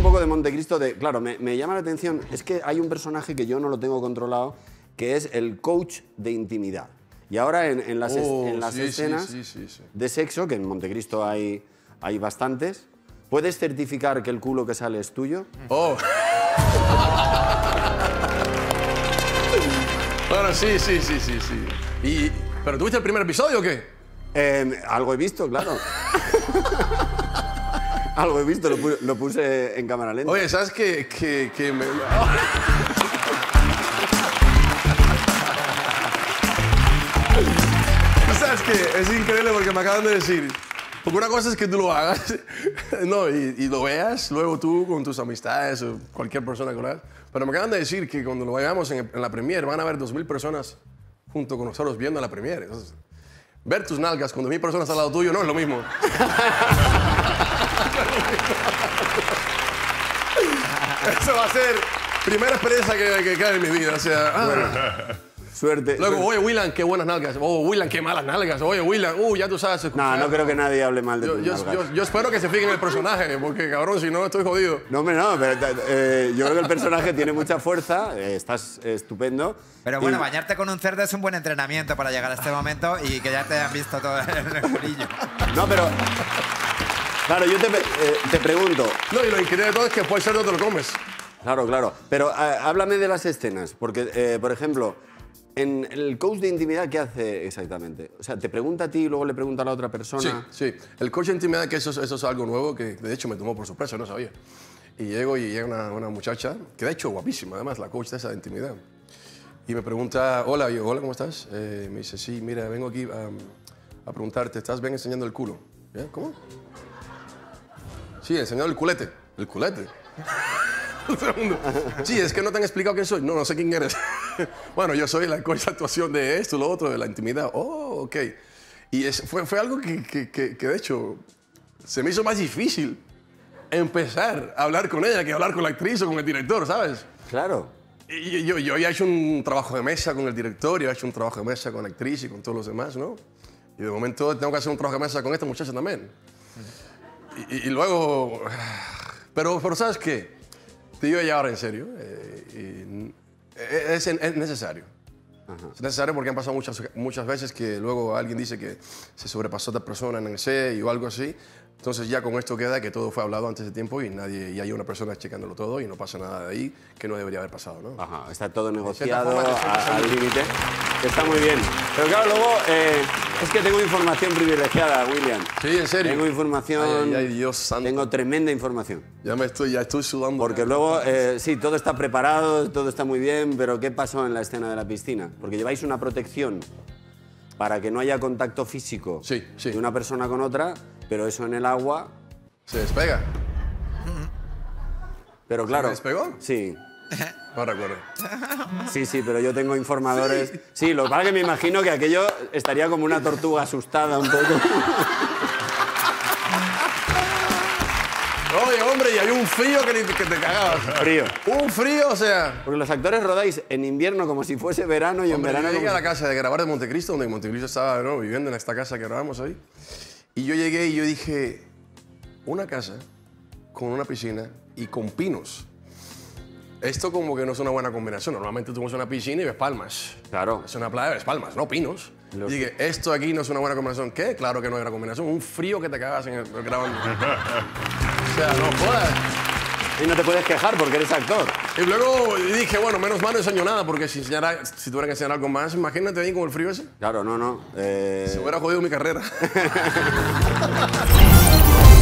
un poco de Montecristo. De, claro, me, me llama la atención, es que hay un personaje que yo no lo tengo controlado, que es el coach de intimidad. Y ahora en, en las, es- Oh, en las sí, sí, escenas sí, sí, sí. de sexo, que en Montecristo hay, hay bastantes, ¿puedes certificar que el culo que sale es tuyo? Oh. bueno, sí, sí, sí, sí, sí. Y, ¿Pero tuviste el primer episodio o qué? Eh, algo he visto, claro. algo he visto, lo, pu- lo puse en cámara lenta. Oye, ¿sabes qué? Que, que me... ¿Sabes qué? Es increíble porque me acaban de decir... Porque una cosa es que tú lo hagas, no, y, y lo veas luego tú con tus amistades o cualquier persona que lo hagas. Pero me acaban de decir que cuando lo veamos en, en la premiere van a haber 2.000 personas junto con nosotros viendo la premiere. Entonces, ver tus nalgas con 2.000 personas al lado tuyo no es lo mismo. Eso va a ser primera experiencia que, que cae en mi vida. O sea, ah. Suerte. luego, oye, Willan, qué buenas nalgas. Oh, Willan, qué malas nalgas. Oye, Willan, uh, ya tú sabes. No, no creo que nadie hable mal de Yo, tus yo, nalgas. yo- yo espero que se fijen en el personaje, porque cabrón, si no, estoy jodido. No, hombre, no, pero eh, yo creo que el personaje tiene mucha fuerza, eh, estás estupendo. Pero bueno, Y- bañarte con un cerdo es un buen entrenamiento para llegar a este momento y que ya te hayan visto todo el culillo. No, pero. Claro, yo te, eh, te pregunto. No, y lo increíble de todo es que puede ser no te lo comes. Claro, claro. Pero eh, háblame de las escenas. Porque, eh, por ejemplo, en el coach de intimidad, ¿qué hace exactamente? O sea, te pregunta a ti y luego le pregunta a la otra Sí, persona. sí. El coche de intimidad, que eso, es- eso es algo nuevo, que de hecho me tomó por sorpresa, no sabía. Y llego y llega una, una muchacha, que de hecho guapísima, además, la coach de esa de intimidad. Y me pregunta, hola, y yo, hola, ¿cómo estás? Eh, me dice, sí, mira, vengo aquí a, a preguntarte, ¿estás bien enseñando el culo? ¿Ya? ¿Cómo? Sí, enseñando el culete. El culete. Sí, es que no te han explicado quién soy. No, no sé quién eres. bueno, yo soy la actuación de esto, lo otro, de la intimidad. Oh, ok. Y es- fue, fue algo que, que- que- que, de hecho se me hizo más difícil empezar a hablar con ella que hablar con la actriz o con el director, ¿sabes? Claro. Y yo, yo ya he hecho un trabajo de mesa con el director, yo he hecho un trabajo de mesa con la actriz y con todos los demás, ¿no? Y de momento tengo que hacer un trabajo de mesa con esta muchacha también. Y, y- y luego... Pero, pero ¿sabes qué? Te digo ya ahora en serio. eh, y- es, es necesario. Es necesario porque han pasado muchas, muchas veces que luego alguien dice que se sobrepasó otra persona en el set o algo así. Entonces ya con esto queda que todo fue hablado antes de tiempo y nadie y hay una persona checándolo todo y no pasa nada de ahí que no debería haber pasado, ¿no? Ajá, está todo negociado forma, a- al límite. Está muy bien. Pero claro, luego eh, es que tengo información privilegiada, William. Sí, en serio. Tengo información. Ay, ay, ay, Dios santo. Tengo tremenda información. Ya me estoy, ya estoy sudando. Porque luego, eh, sí, todo está preparado, todo está muy bien, pero ¿qué pasó en la escena de la piscina? Porque lleváis una protección para que no haya contacto físico Sí, sí. de una persona con otra, pero eso en el agua. ¿Se despega? Pero claro. despegó? Sí. No recuerdo. Sí, sí, pero yo tengo informadores. Sí, lo que pasa es que me imagino que aquello estaría como una tortuga asustada un poco. Oye, hombre, y hay un frío que, ni- que te cagabas. Frío. Un frío, o sea... Porque los actores rodáis en invierno como si fuese verano y en verano yo llegué como a la casa de grabar de Montecristo, donde Montecristo estaba ¿no? viviendo en esta casa que grabamos ahí. Y yo llegué y yo dije, una casa con una piscina y con pinos. Esto como que no es una buena combinación. Normalmente tú ves una piscina y ves palmas. Claro. Es una playa, ves palmas, no pinos. Los- Y dije, esto aquí no es una buena combinación. ¿Qué? Claro que no hay una combinación. Un frío que te cagas en el, grabando. o sea, no jodas. Y no te puedes quejar porque eres actor. Y luego dije, bueno, menos mal no enseño nada, porque si, enseñara, si tuviera que enseñar algo más, imagínate ahí con el frío ese. Claro, no, no. eh, Se hubiera jodido mi carrera.